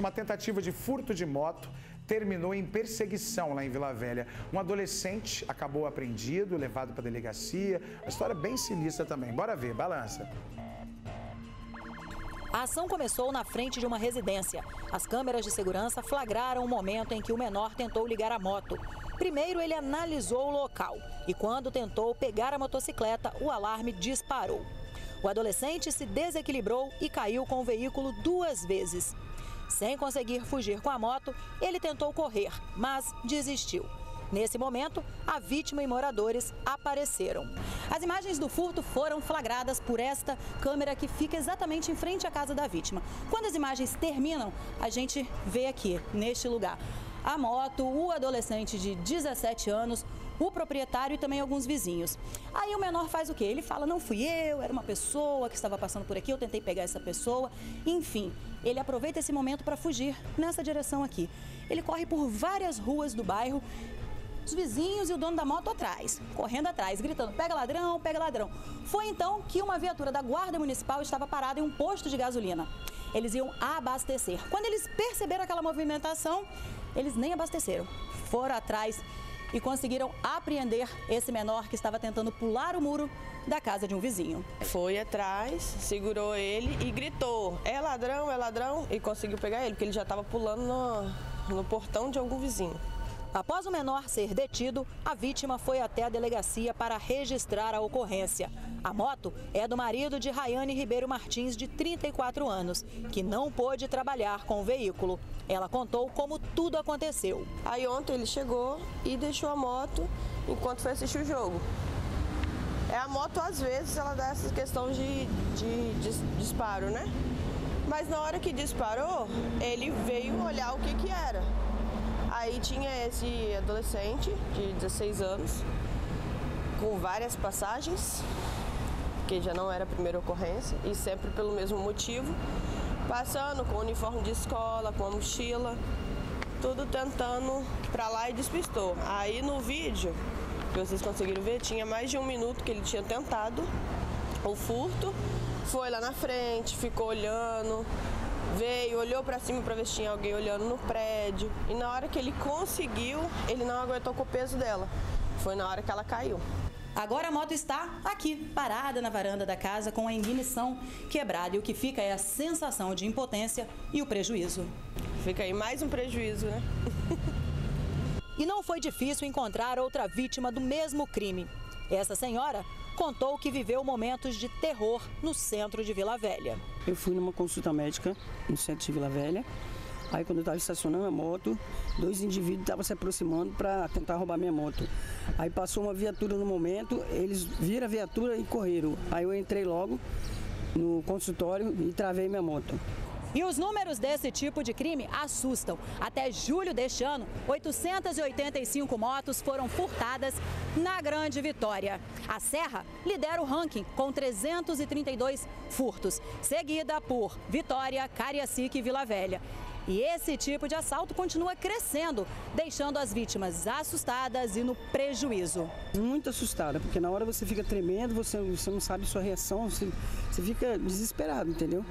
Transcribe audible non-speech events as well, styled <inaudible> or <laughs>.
Uma tentativa de furto de moto terminou em perseguição lá em Vila Velha. Um adolescente acabou apreendido, levado para a delegacia. Uma história bem sinistra também. Bora ver, balança. A ação começou na frente de uma residência. As câmeras de segurança flagraram o momento em que o menor tentou ligar a moto. Primeiro, ele analisou o local e, quando tentou pegar a motocicleta, o alarme disparou. O adolescente se desequilibrou e caiu com o veículo duas vezes. Sem conseguir fugir com a moto, ele tentou correr, mas desistiu. Nesse momento, a vítima e moradores apareceram. As imagens do furto foram flagradas por esta câmera que fica exatamente em frente à casa da vítima. Quando as imagens terminam, a gente vê aqui, neste lugar, a moto, o adolescente de 17 anos, o proprietário e também alguns vizinhos. Aí o menor faz o quê? Ele fala: não fui eu, era uma pessoa que estava passando por aqui, eu tentei pegar essa pessoa. Enfim, ele aproveita esse momento para fugir nessa direção aqui. Ele corre por várias ruas do bairro os vizinhos e o dono da moto atrás, correndo atrás, gritando: pega ladrão, pega ladrão. Foi então que uma viatura da Guarda Municipal estava parada em um posto de gasolina. Eles iam abastecer. Quando eles perceberam aquela movimentação, eles nem abasteceram. Foram atrás e conseguiram apreender esse menor que estava tentando pular o muro da casa de um vizinho. Foi atrás, segurou ele e gritou: é ladrão, é ladrão, e conseguiu pegar ele, porque ele já estava pulando no, no portão de algum vizinho. Após o menor ser detido, a vítima foi até a delegacia para registrar a ocorrência. A moto é do marido de Rayane Ribeiro Martins, de 34 anos, que não pôde trabalhar com o veículo. Ela contou como tudo aconteceu. Aí ontem ele chegou e deixou a moto enquanto foi assistir o jogo. É a moto, às vezes, ela dá essa questão de, de, de disparo, né? Mas na hora que disparou, ele veio olhar o que que era. Aí tinha esse adolescente de 16 anos, com várias passagens, que já não era a primeira ocorrência, e sempre pelo mesmo motivo, passando com uniforme de escola, com a mochila, tudo tentando para lá e despistou. Aí no vídeo, que vocês conseguiram ver, tinha mais de um minuto que ele tinha tentado o furto, foi lá na frente, ficou olhando, veio, olhou para cima para ver se tinha alguém olhando no prédio. E na hora que ele conseguiu, ele não aguentou com o peso dela. Foi na hora que ela caiu. Agora a moto está aqui, parada na varanda da casa com a ignição quebrada. E o que fica é a sensação de impotência e o prejuízo. Fica aí mais um prejuízo, né? <laughs> e não foi difícil encontrar outra vítima do mesmo crime. Essa senhora contou que viveu momentos de terror no centro de Vila Velha. Eu fui numa consulta médica no centro de Vila Velha. Aí quando eu estava estacionando a moto, dois indivíduos estavam se aproximando para tentar roubar minha moto. Aí passou uma viatura no momento, eles viram a viatura e correram. Aí eu entrei logo no consultório e travei minha moto. E os números desse tipo de crime assustam. Até julho deste ano, 885 motos foram furtadas na Grande Vitória. A Serra lidera o ranking com 332 furtos, seguida por Vitória, Cariacica e Vila Velha. E esse tipo de assalto continua crescendo, deixando as vítimas assustadas e no prejuízo. Muito assustada, porque na hora você fica tremendo, você, você não sabe sua reação, você, você fica desesperado, entendeu?